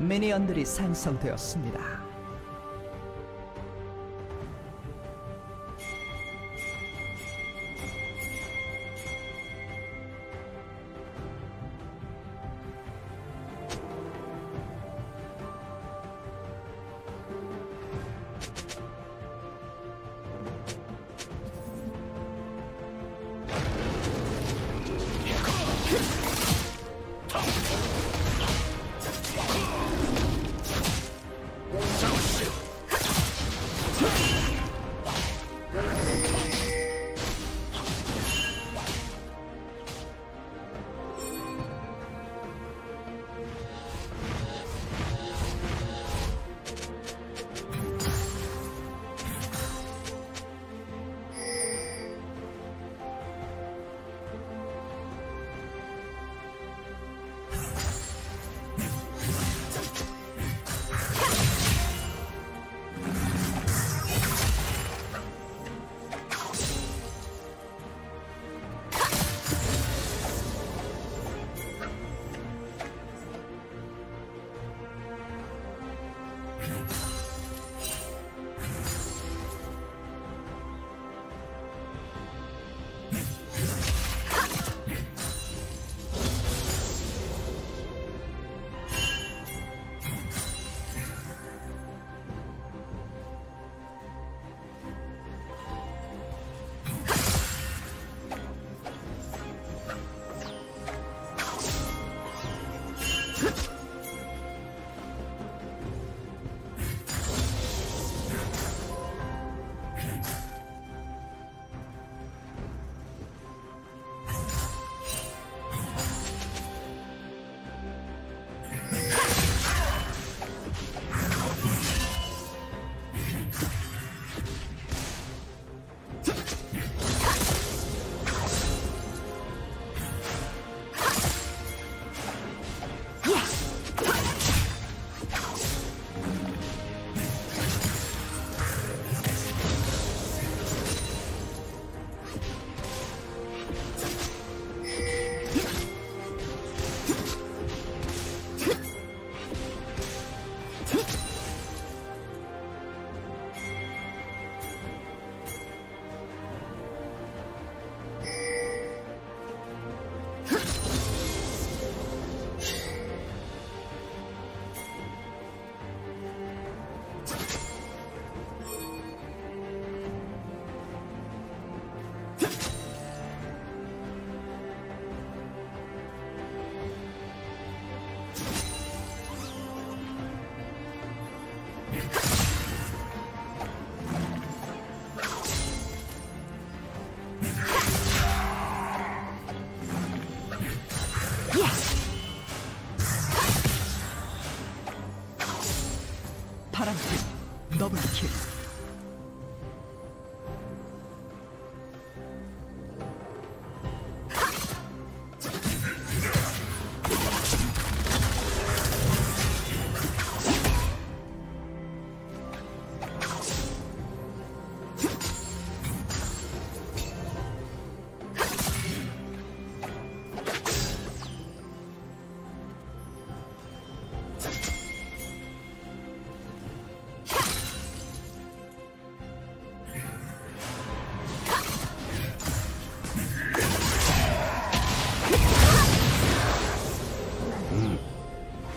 미니언들이 생성되었습니다.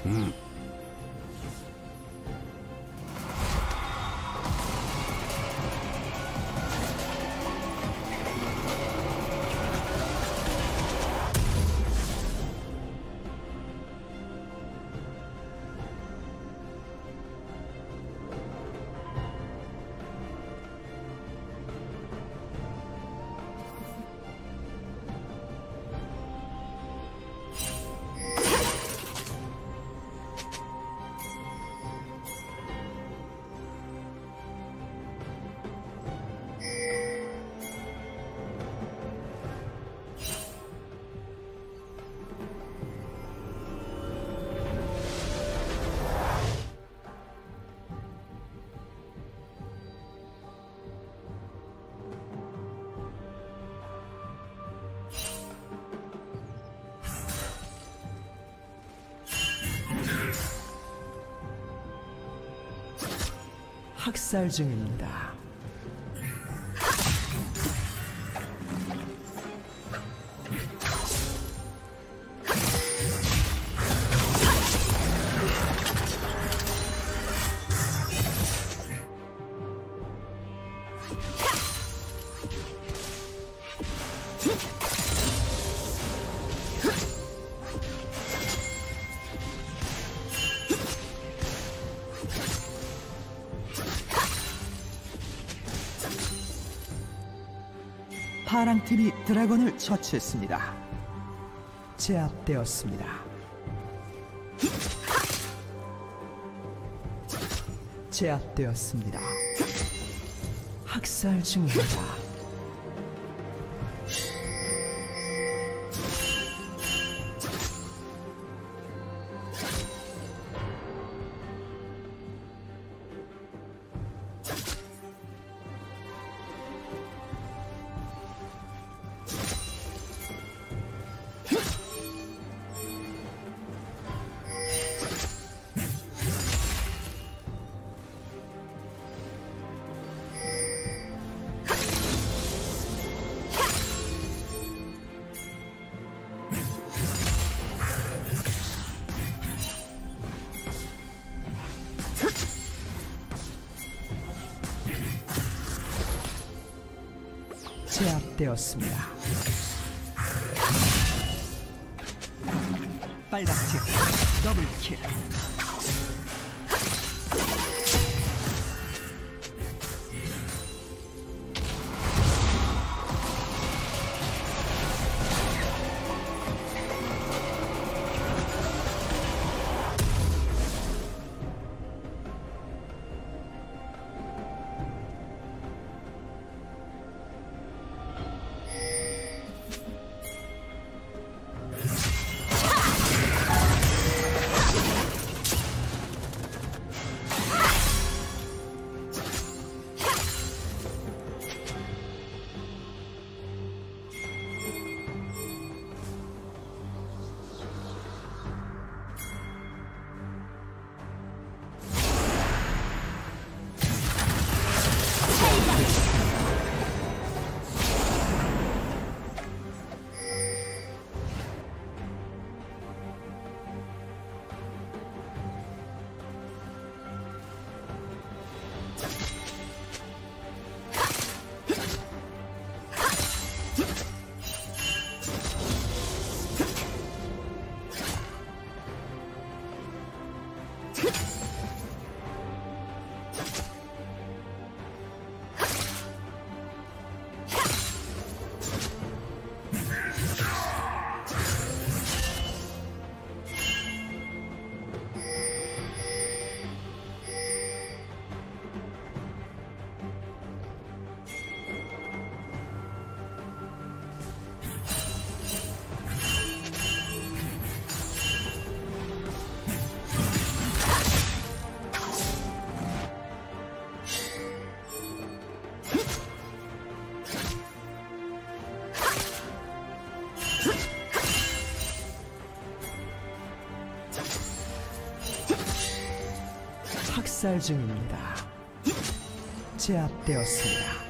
うん。 학살 중입니다. 드래곤을 처치했습니다. 제압되었습니다. 제압되었습니다. 학살 중입니다. 제압되었습니다. 빨갛게 더블킬 학살 중입니다. 제압되었습니다.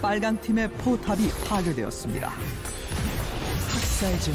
빨간 팀의 포탑이 파괴되었습니다. 학살 중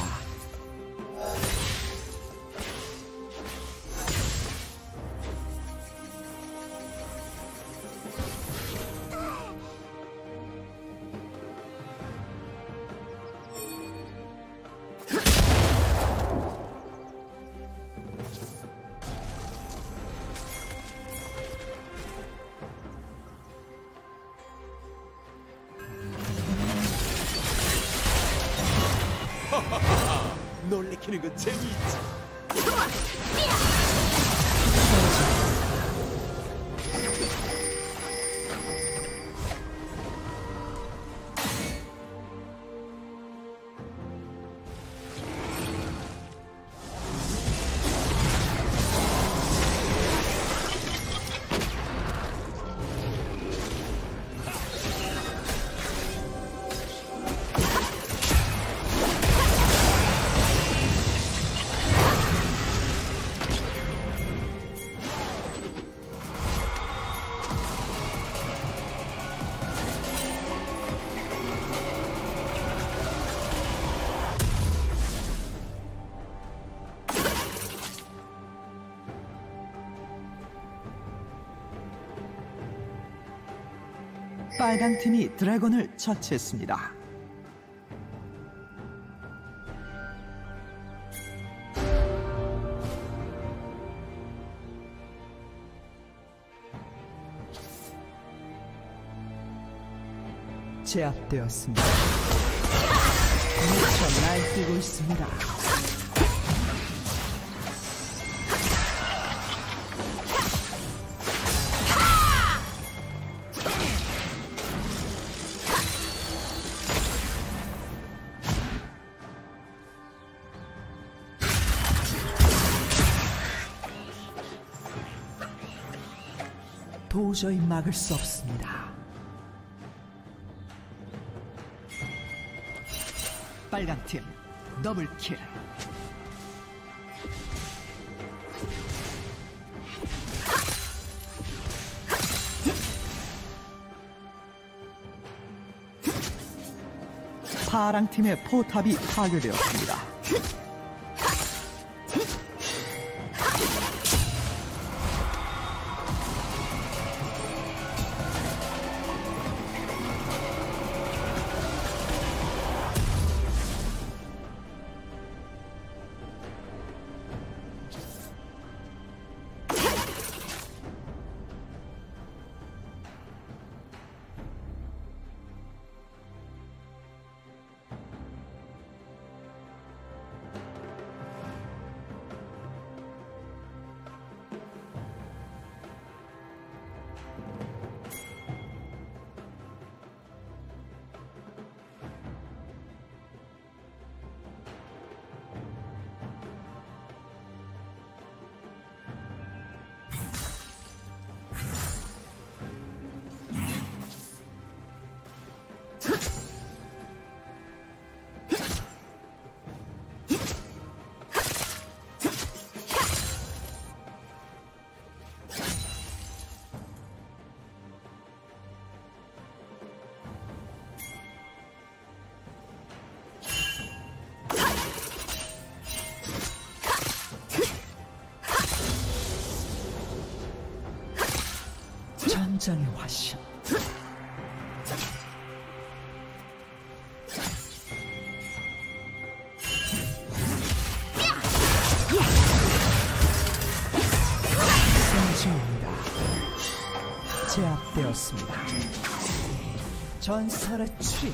빨강 팀이 드래곤을 처치했습니다. 제압되었습니다. 미쳐 날뛰고 있습니다. 도저히 막을 수 없습니다. 빨간 팀 더블 킬. 파랑 팀의 포탑이 파괴되었습니다. 천장의 화신. 제압되었습니다. 전설의 추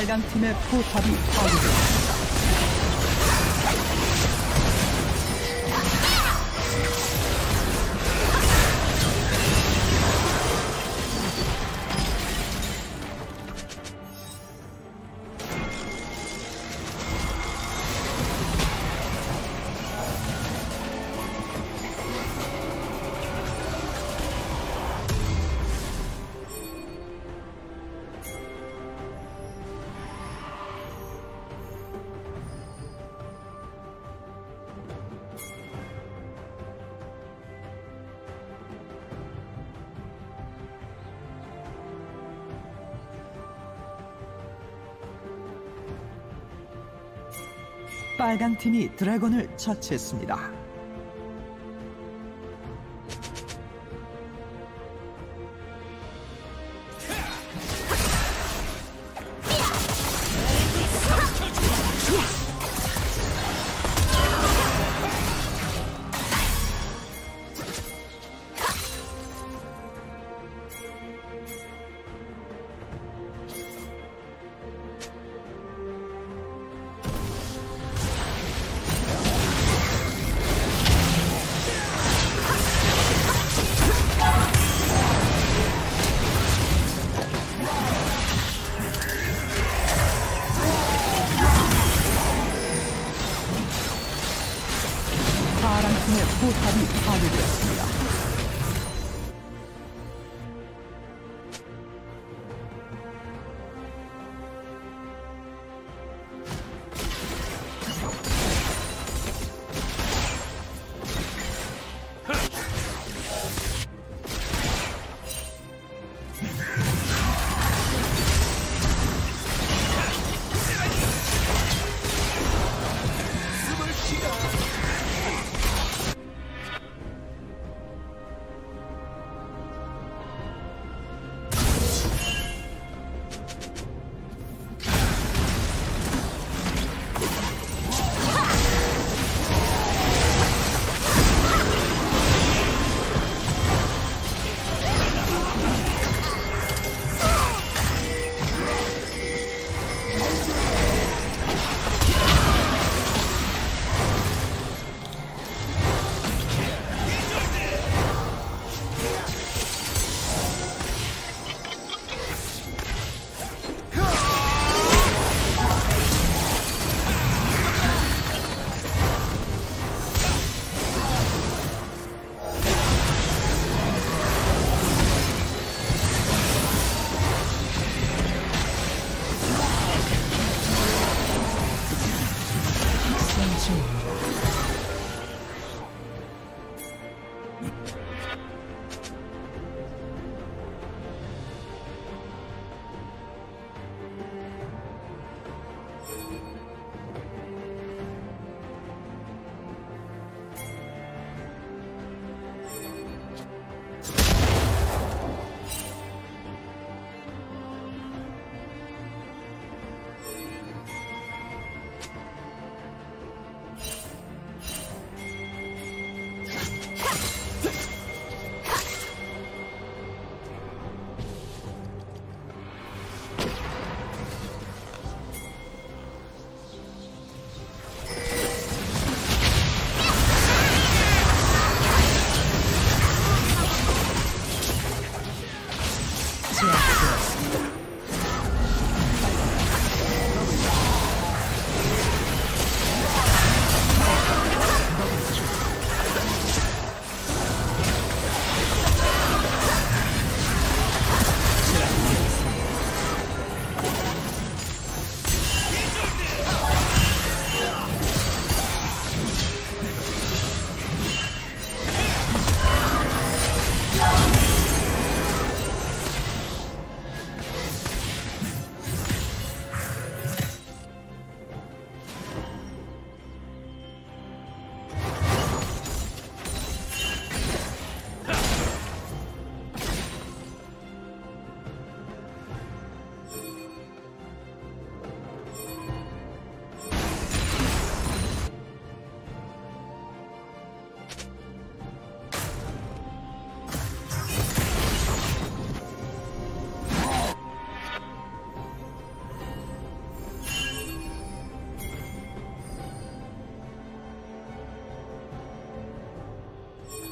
빨강 팀의 포탑이 파괴되었습니다. 빨강 팀이 드래곤을 처치했습니다.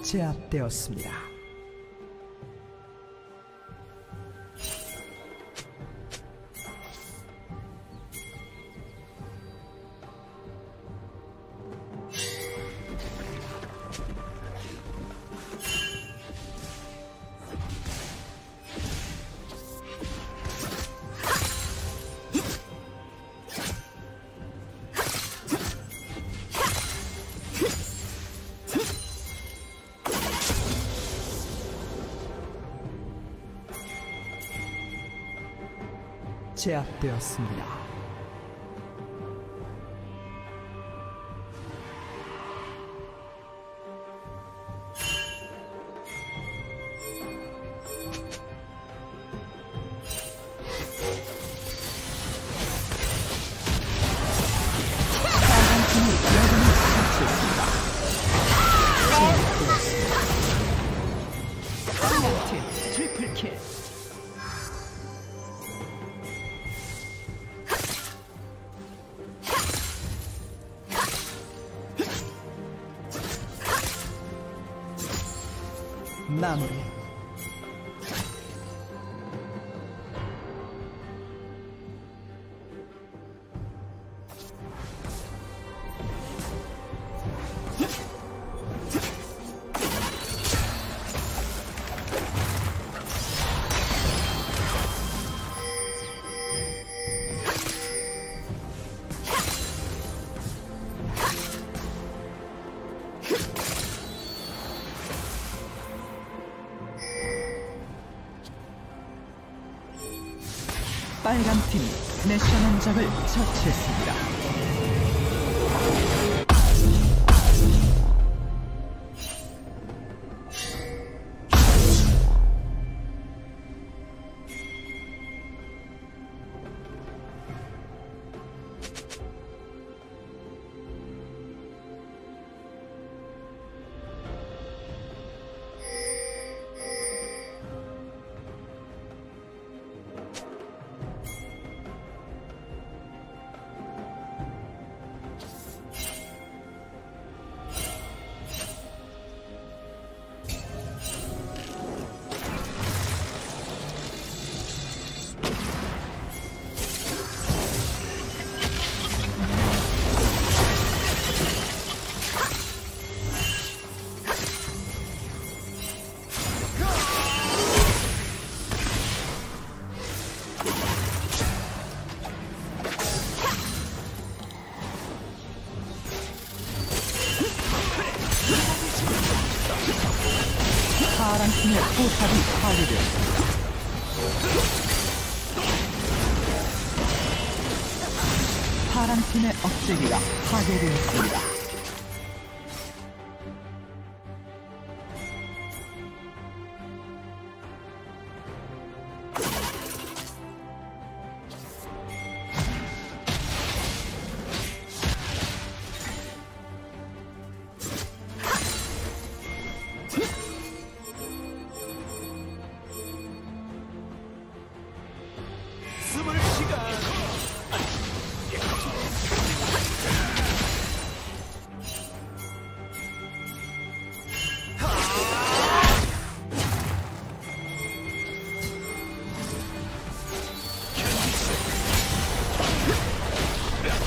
제압되었습니다. 제압되었습니다. 빨간 팀이 내셔널 적을 처치했습니다. 억제기가 파괴되었습니다.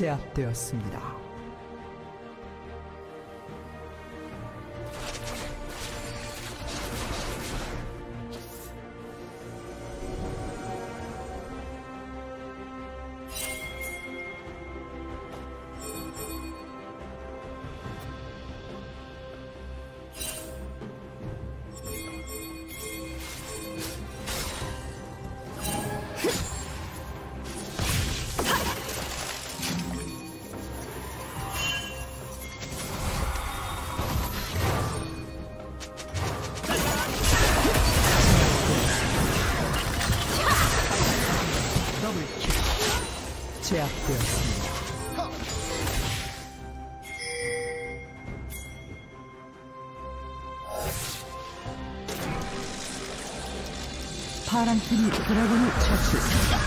제압되었습니다. 파란 팀이 드래곤을 처치했습니다.